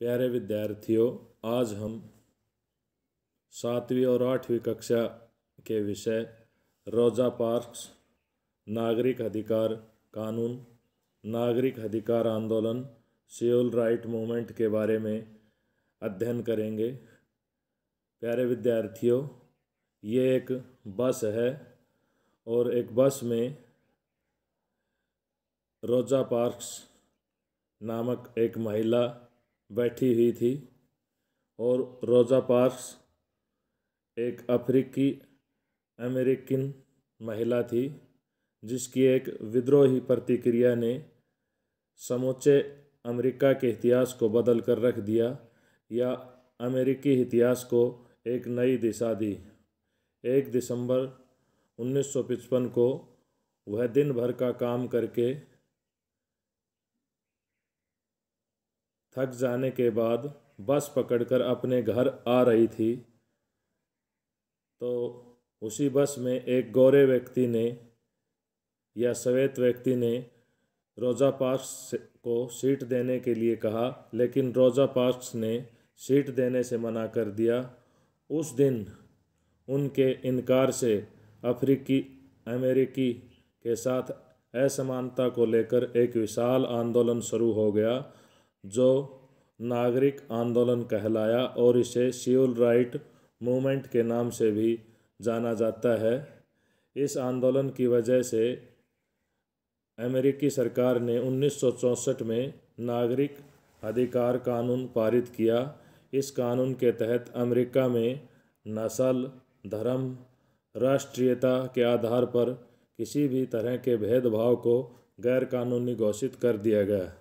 प्यारे विद्यार्थियों, आज हम सातवीं और आठवीं कक्षा के विषय रोजा पार्क्स, नागरिक अधिकार कानून, नागरिक अधिकार आंदोलन सिविल राइट मूवमेंट के बारे में अध्ययन करेंगे। प्यारे विद्यार्थियों, ये एक बस है और एक बस में रोजा पार्क्स नामक एक महिला बैठी हुई थी और रोज़ा पार्क्स एक अफ्रीकी अमेरिकन महिला थी, जिसकी एक विद्रोही प्रतिक्रिया ने समूचे अमेरिका के इतिहास को बदल कर रख दिया या अमेरिकी इतिहास को एक नई दिशा दी। एक दिसंबर 1955 को वह दिन भर का काम करके थक जाने के बाद बस पकड़कर अपने घर आ रही थी। तो उसी बस में एक गोरे व्यक्ति ने या सवेत व्यक्ति ने रोज़ा पार्क्स को सीट देने के लिए कहा, लेकिन रोज़ा पार्क्स ने सीट देने से मना कर दिया। उस दिन उनके इनकार से अफ्रीकी, अमेरिकी के साथ असमानता को लेकर एक विशाल आंदोलन शुरू हो गया। जो नागरिक आंदोलन कहलाया और इसे सिविल राइट मूवमेंट के नाम से भी जाना जाता है। इस आंदोलन की वजह से अमेरिकी सरकार ने 1964 में नागरिक अधिकार कानून पारित किया। इस कानून के तहत अमेरिका में नस्ल, धर्म, राष्ट्रीयता के आधार पर किसी भी तरह के भेदभाव को गैरकानूनी घोषित कर दिया गया।